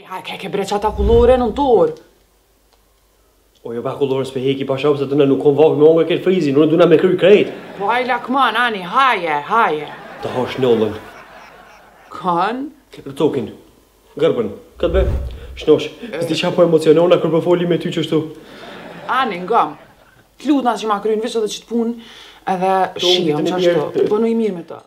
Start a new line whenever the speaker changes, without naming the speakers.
E ha, ke ke breqat a kulore në tërë.
O, jo, ka kulore s'pe heki pa shabë, se të në nuk konë vakë me ongë këtë frizi, në në duna me kry krejtë.
Po, haj, lakman, ani, haje, haje.
Ta hash në ollën. Kanë? Ke tokin, gërbën, këtë be, shnosh, s'di qa po emocionona kërë për po foli me ty që shtu.
Ani, nga,
t'lut nga që ma kryjnë, visë edhe që t'punë, edhe shia, më që shtu, për po, në i mirë me ta.